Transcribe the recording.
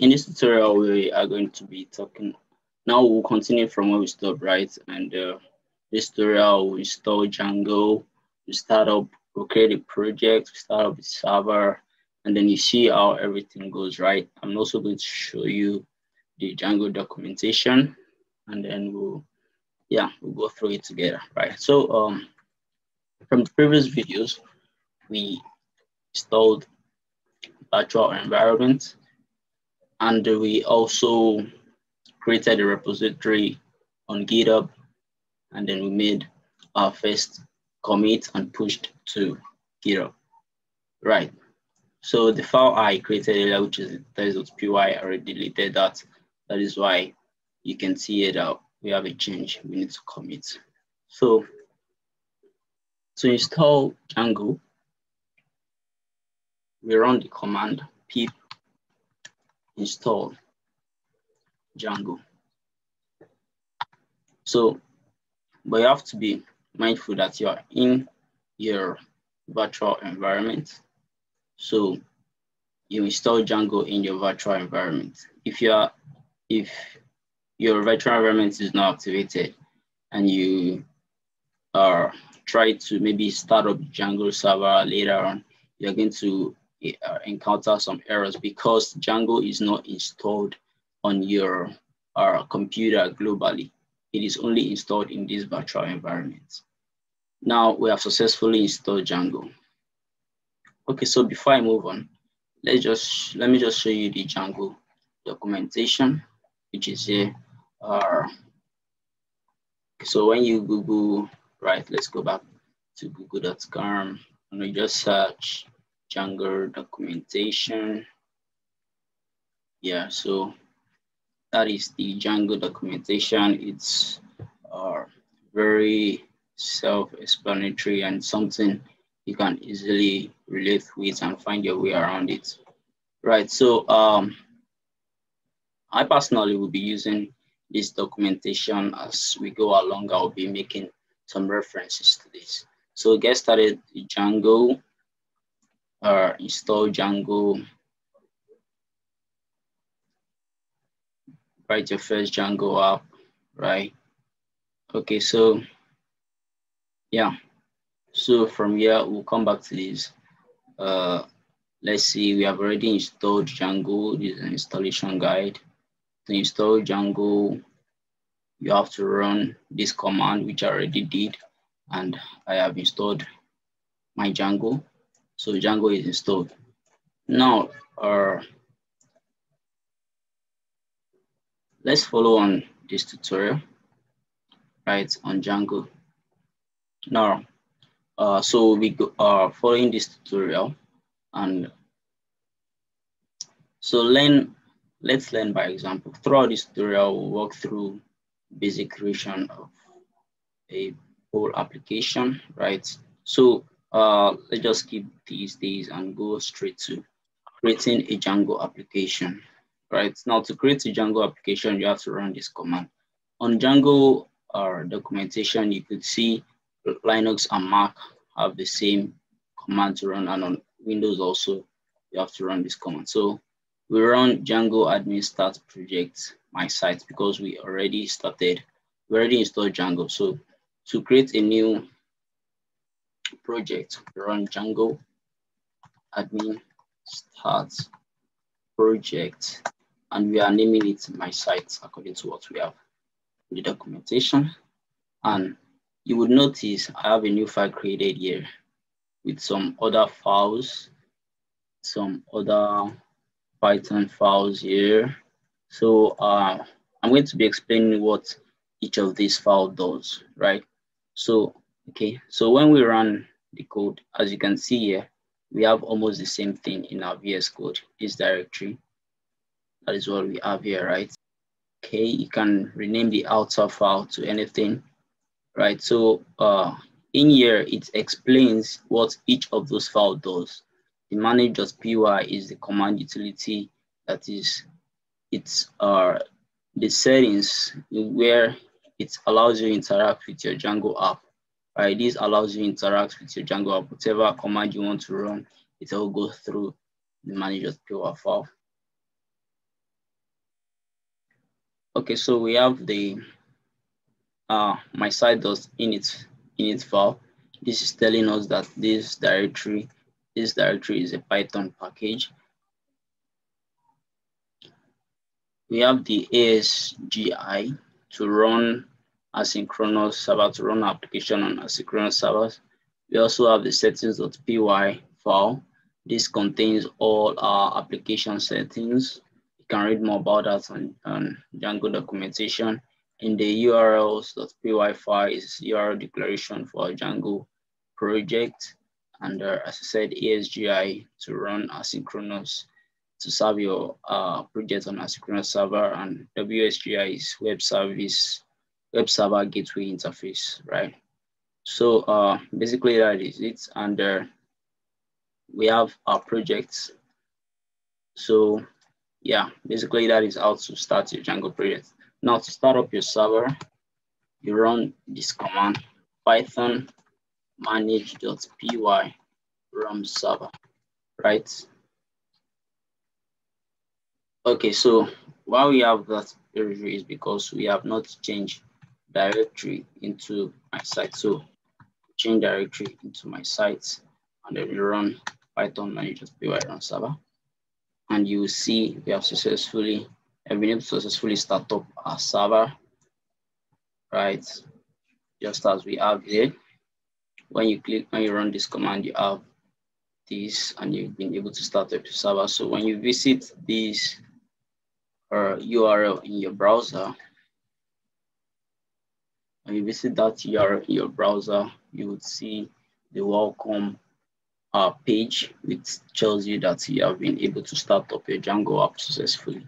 In this tutorial, we are going to be talking, now we'll continue from where we stopped, right? And uh, this tutorial, we install Django, we start up, we create a project, we start up the server, and then you see how everything goes, right? I'm also going to show you the Django documentation, and then we'll, yeah, we'll go through it together, right? So um, from the previous videos, we installed virtual environment, and we also created a repository on GitHub, and then we made our first commit and pushed to GitHub. Right. So the file I created earlier, which is test.py, I already deleted that. That is why you can see it out. We have a change. We need to commit. So to install Django, we run the command pip install Django. So, but you have to be mindful that you are in your virtual environment. So you install Django in your virtual environment. If you are, if your virtual environment is not activated and you are try to maybe start up Django server later on, you're going to encounter some errors because Django is not installed on your uh, computer globally. It is only installed in this virtual environment. Now we have successfully installed Django. Okay, so before I move on, let's just let me just show you the Django documentation, which is here. Uh, so when you Google, right, let's go back to google.com and we just search Django documentation. Yeah, so that is the Django documentation. It's uh, very self-explanatory and something you can easily relate with and find your way around it. Right, so um, I personally will be using this documentation as we go along. I'll be making some references to this. So get started Django or install Django. Write your first Django app, right? Okay, so yeah. So from here, we'll come back to this. Uh, let's see, we have already installed Django. This is an installation guide. To install Django, you have to run this command, which I already did. And I have installed my Django. So Django is installed. Now, uh, let's follow on this tutorial, right, on Django. Now, uh, so we are following this tutorial and so learn, let's learn by example. Throughout this tutorial, we'll walk through basic creation of a whole application, right? So uh, let's just skip these days and go straight to creating a Django application, right? Now to create a Django application, you have to run this command. On Django uh, documentation, you could see Linux and Mac have the same command to run and on Windows also, you have to run this command. So we run Django admin start project my site because we already started, we already installed Django. So to create a new project, run Django admin start project, and we are naming it my site according to what we have in the documentation. And you would notice I have a new file created here with some other files, some other Python files here. So uh, I'm going to be explaining what each of these files does, right? So Okay, so when we run the code, as you can see here, we have almost the same thing in our VS Code, this directory. That is what we have here, right? Okay, you can rename the outer file to anything, right? So uh, in here, it explains what each of those files does. The manage.py is the command utility that is, it's uh, the settings where it allows you to interact with your Django app Right, this allows you to interact with your Django app, whatever command you want to run, it will go through the manage.py file. Okay, so we have the uh, my site does init init file. This is telling us that this directory, this directory is a Python package. We have the ASGI to run asynchronous server to run application on asynchronous servers. We also have the settings.py file. This contains all our application settings. You can read more about that on, on Django documentation. In the URLs.py file is URL declaration for Django project. And uh, as I said, ASGI to run asynchronous to serve your uh, project on asynchronous server and WSGI is web service, web server gateway interface, right? So uh, basically that is it. And uh, we have our projects. So yeah, basically that is how to start your Django project. Now to start up your server, you run this command, python manage.py run server, right? Okay, so why we have that is because we have not changed directory into my site. So change directory into my site and then we run python manage.py run server. And you will see we have successfully have been able to successfully start up our server, right? Just as we have here. When you click, when you run this command, you have this and you've been able to start up your server. So when you visit this uh, URL in your browser, when you visit that URL in your browser, you would see the welcome uh, page, which tells you that you have been able to start up your Django app successfully.